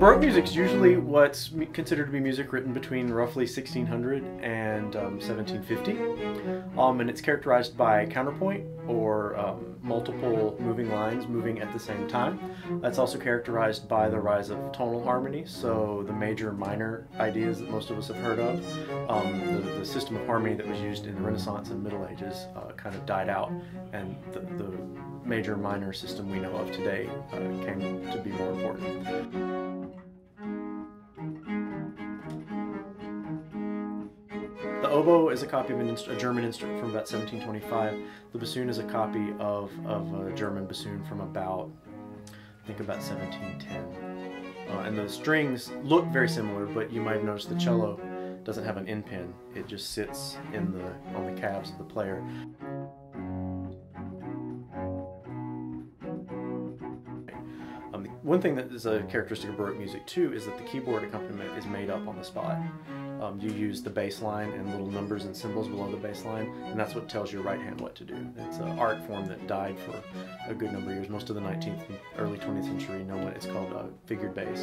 Baroque music is usually what's considered to be music written between roughly 1600 and um, 1750, um, and it's characterized by counterpoint or um, multiple moving lines moving at the same time. That's also characterized by the rise of tonal harmony, so the major minor ideas that most of us have heard of. Um, the, the, system of harmony that was used in the Renaissance and Middle Ages uh, kind of died out, and the, the major minor system we know of today uh, came to be more important. The oboe is a copy of a German instrument from about 1725. The bassoon is a copy of, of a German bassoon from about, I think about 1710. Uh, and the strings look very similar, but you might notice the cello doesn't have an end pin. It just sits in the on the calves of the player. One thing that is a characteristic of Baroque music too is that the keyboard accompaniment is made up on the spot. Um, you use the bass line and little numbers and symbols below the bass line, and that's what tells your right hand what to do. It's an art form that died for a good number of years. Most of the 19th and early 20th century know what it's called uh, figured bass.